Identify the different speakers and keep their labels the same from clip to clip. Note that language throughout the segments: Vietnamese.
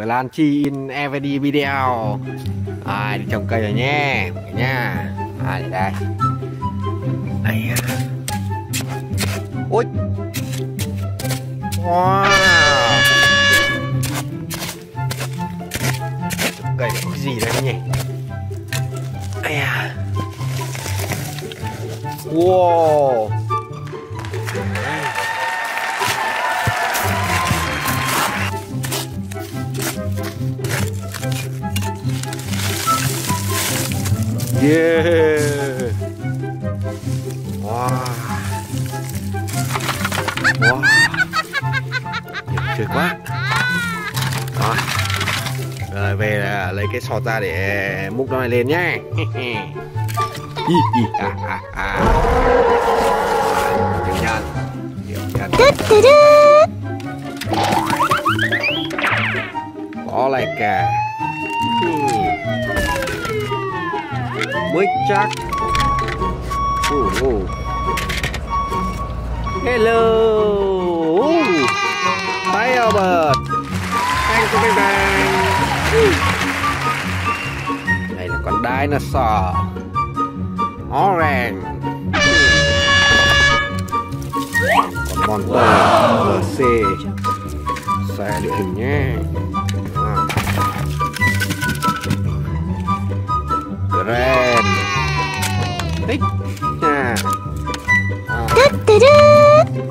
Speaker 1: Plan chi in every video. À, đi trồng cây rồi nhé. Nha à, đây. Đây đây ôi. Wow. Trồng cây có cái gì đấy nhỉ? Ai à. Wow. Yeah. Wow. Wow. Tuyệt quá. Rồi. Rồi về là lấy cái sọt ra để múc nó này lên nhá. Hi hi à à à. Tiểu nhân. Tiểu nhân. Có lại cả. Mới chắc uh, uh. hello. Bye Albert. Bang bang bang uh. đây là con dinosaur. Orange. Còn monster GC xe địa hình nhé Tích à. à.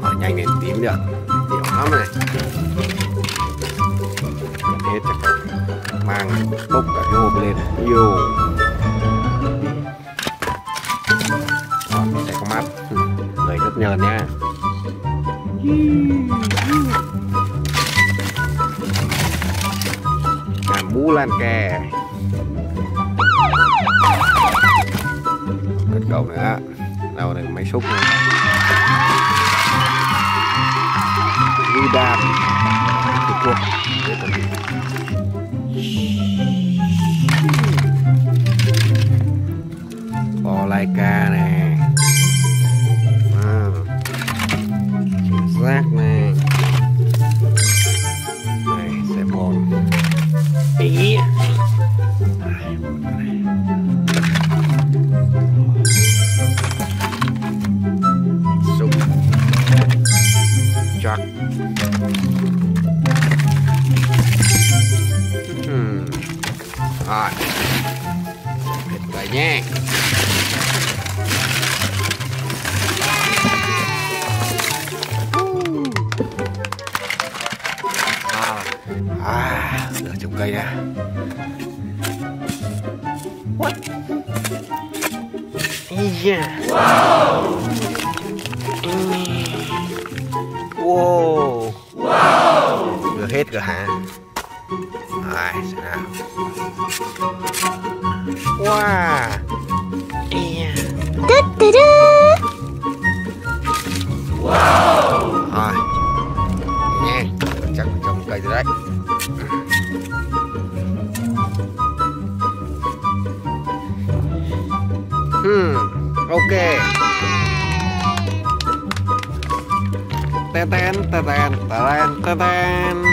Speaker 1: à, Nhanh lên tím được. Tiểu lắm này. Hết chắc Mang bốc cả cái hộp lên. Yêu Rồi, ờ, sẽ có mắt. Ừ, Người rất nhờn nha. À, mũ lan kè. Đầu nữa. Đâu này máy xúc nữa. Đi đàn cuộc. Nha. À, được trồng cây nè. What? Yeah. Wow. Wow. Wow. Vừa hết rồi hả? Ai sao? Wow. Yeah. Wow. Rồi. Nha. Chắc trồng cây rồi đấy. Hmm. Ok. Tên tên tên tên tên tên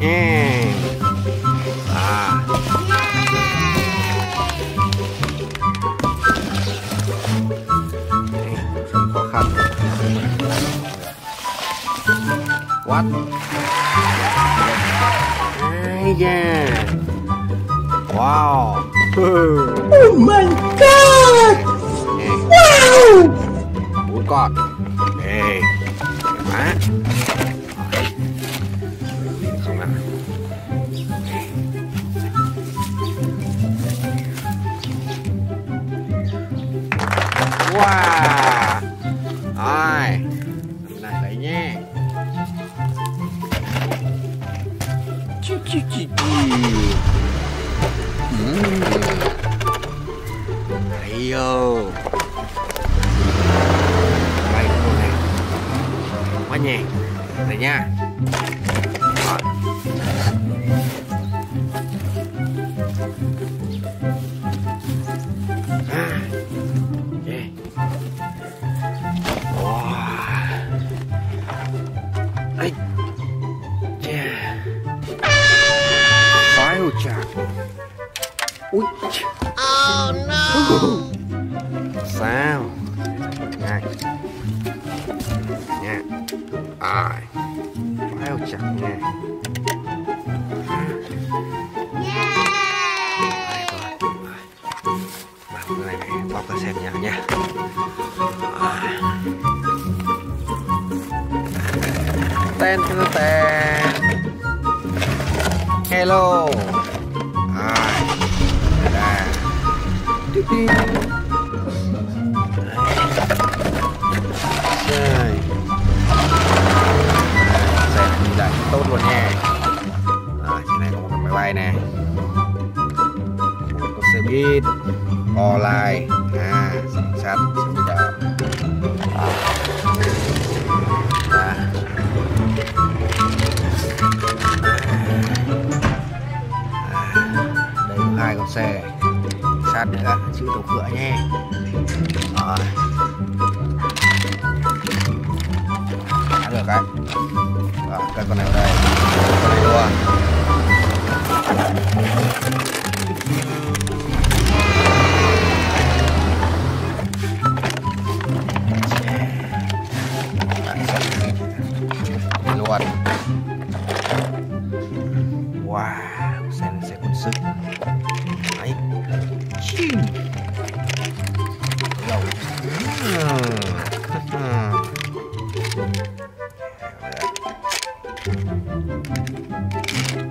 Speaker 1: Yeah. Ai da. Wow.
Speaker 2: Oh my god!
Speaker 1: Nè,
Speaker 2: Wow!
Speaker 1: bốn con. Đây. Má. Không nào. Wow. Hay vô. Đây này. Quá nhẹ. Này nha. No. sao? Ngay. Nha. Ai? Bao chặt nha. Bảo bóc ra xem nha nha. À. Tên tên tên. Hello. Này nè. Một xe buýt Online À, sạch Xe buýt à. Đây có hai con xe. Sát nữa chữ đầu cửa nhé rồi. Được cái. Rồi cái con này vào đây. Wow xem sẽ còn sức đấy chim đầu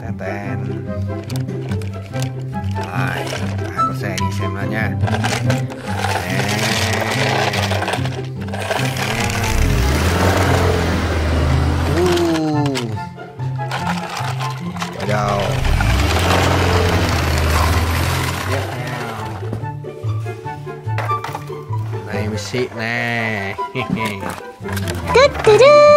Speaker 1: tèn tên rồi hai có xe đi xem nào nha. Này mới xịn nè
Speaker 2: Tut, tut, tut.